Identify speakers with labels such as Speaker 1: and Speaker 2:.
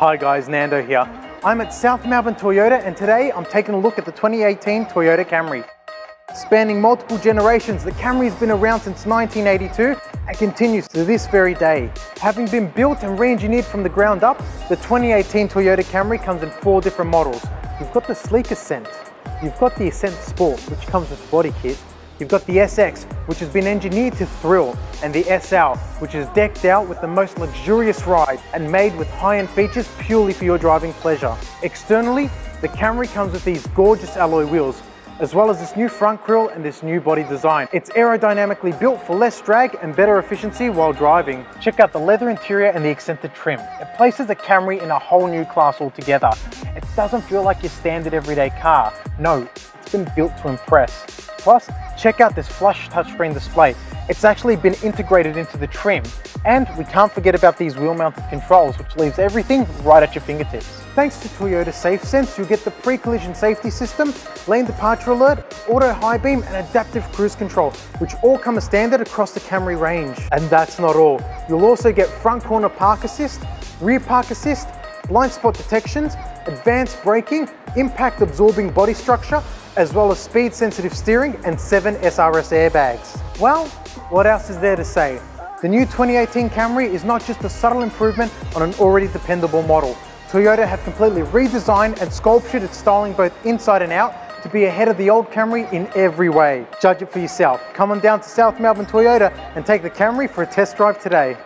Speaker 1: Hi guys, Nando here. I'm at South Melbourne Toyota and today I'm taking a look at the 2018 Toyota Camry. Spanning multiple generations, the Camry has been around since 1982 and continues to this very day. Having been built and re-engineered from the ground up, the 2018 Toyota Camry comes in four different models. You've got the sleek Ascent, you've got the Ascent Sport, which comes with body kit, You've got the SX, which has been engineered to thrill, and the SL, which is decked out with the most luxurious ride and made with high-end features purely for your driving pleasure. Externally, the Camry comes with these gorgeous alloy wheels, as well as this new front grille and this new body design. It's aerodynamically built for less drag and better efficiency while driving. Check out the leather interior and the accented trim. It places the Camry in a whole new class altogether. It doesn't feel like your standard everyday car. No, it's been built to impress. Plus, check out this flush touchscreen display. It's actually been integrated into the trim. And we can't forget about these wheel mounted controls, which leaves everything right at your fingertips. Thanks to Toyota SafeSense, you'll get the pre-collision safety system, lane departure alert, auto high beam, and adaptive cruise control, which all come as standard across the Camry range. And that's not all. You'll also get front corner park assist, rear park assist, blind spot detections, advanced braking, impact absorbing body structure, as well as speed sensitive steering and seven SRS airbags. Well, what else is there to say? The new 2018 Camry is not just a subtle improvement on an already dependable model. Toyota have completely redesigned and sculptured its styling both inside and out to be ahead of the old Camry in every way. Judge it for yourself. Come on down to South Melbourne Toyota and take the Camry for a test drive today.